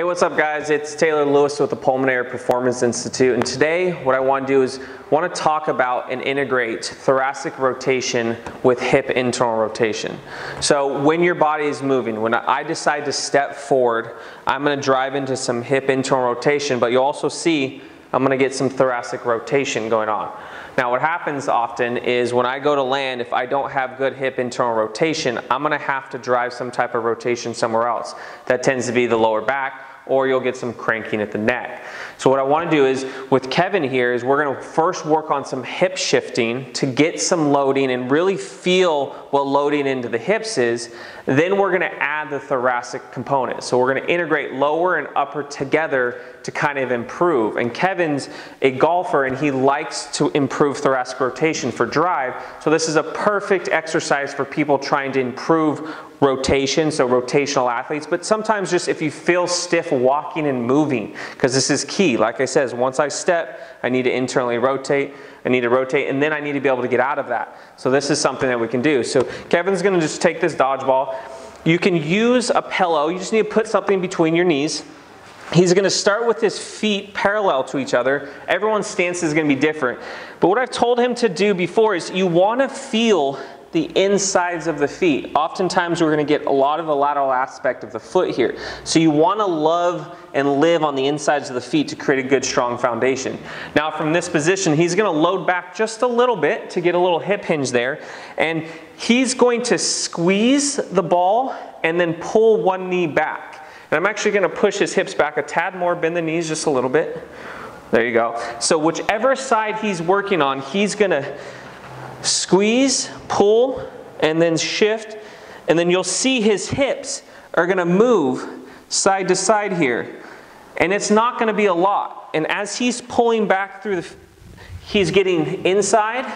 Hey, what's up guys? It's Taylor Lewis with the Pulmonary Performance Institute and today what I want to do is want to talk about and integrate thoracic rotation with hip internal rotation. So when your body is moving, when I decide to step forward, I'm going to drive into some hip internal rotation, but you'll also see I'm going to get some thoracic rotation going on. Now what happens often is when I go to land, if I don't have good hip internal rotation, I'm gonna have to drive some type of rotation somewhere else. That tends to be the lower back or you'll get some cranking at the neck. So what I wanna do is, with Kevin here, is we're gonna first work on some hip shifting to get some loading and really feel what loading into the hips is. Then we're gonna add the thoracic component. So we're gonna integrate lower and upper together to kind of improve. And Kevin's a golfer and he likes to improve thoracic rotation for drive. So this is a perfect exercise for people trying to improve rotation, so rotational athletes, but sometimes just if you feel stiff walking and moving, because this is key. Like I said, once I step, I need to internally rotate, I need to rotate, and then I need to be able to get out of that. So this is something that we can do. So Kevin's gonna just take this dodgeball. You can use a pillow, you just need to put something between your knees. He's going to start with his feet parallel to each other. Everyone's stance is going to be different. But what I've told him to do before is you want to feel the insides of the feet. Oftentimes we're going to get a lot of the lateral aspect of the foot here. So you want to love and live on the insides of the feet to create a good strong foundation. Now from this position he's going to load back just a little bit to get a little hip hinge there and he's going to squeeze the ball and then pull one knee back. And I'm actually going to push his hips back a tad more, bend the knees just a little bit. There you go. So whichever side he's working on, he's going to squeeze, pull, and then shift, and then you'll see his hips are gonna move side to side here. And it's not gonna be a lot. And as he's pulling back through the, he's getting inside,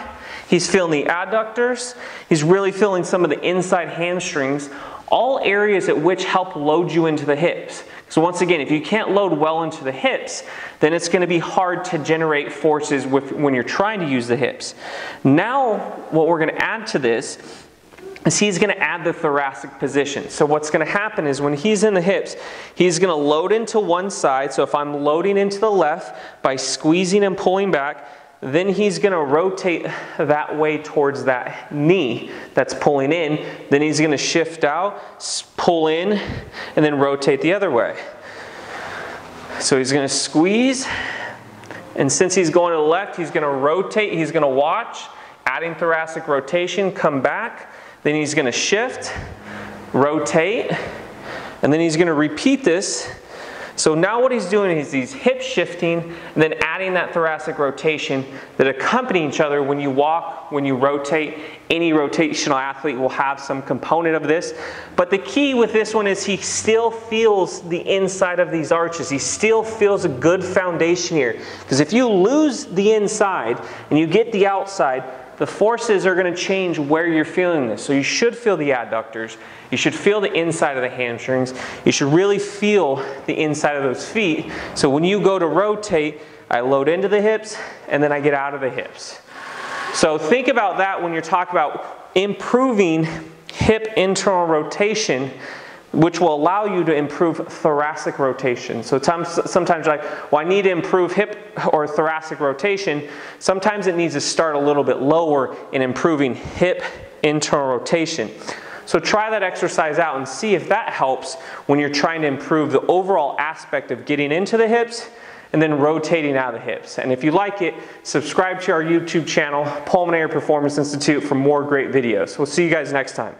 he's feeling the adductors, he's really feeling some of the inside hamstrings, all areas at which help load you into the hips. So once again, if you can't load well into the hips, then it's going to be hard to generate forces with, when you're trying to use the hips. Now, what we're going to add to this is he's going to add the thoracic position. So what's going to happen is when he's in the hips, he's going to load into one side. So if I'm loading into the left by squeezing and pulling back, then he's going to rotate that way towards that knee that's pulling in. Then he's going to shift out, pull in, and then rotate the other way. So he's going to squeeze, and since he's going to the left, he's going to rotate, he's going to watch, adding thoracic rotation, come back, then he's going to shift, rotate, and then he's going to repeat this so now what he's doing is he's hip shifting and then adding that thoracic rotation that accompany each other when you walk, when you rotate. Any rotational athlete will have some component of this. But the key with this one is he still feels the inside of these arches. He still feels a good foundation here. Because if you lose the inside and you get the outside, the forces are going to change where you're feeling this. So you should feel the adductors. You should feel the inside of the hamstrings. You should really feel the inside of those feet. So when you go to rotate, I load into the hips and then I get out of the hips. So think about that when you're talking about improving hip internal rotation which will allow you to improve thoracic rotation. So sometimes like, well, I need to improve hip or thoracic rotation. Sometimes it needs to start a little bit lower in improving hip internal rotation. So try that exercise out and see if that helps when you're trying to improve the overall aspect of getting into the hips and then rotating out of the hips. And if you like it, subscribe to our YouTube channel, Pulmonary Performance Institute, for more great videos. We'll see you guys next time.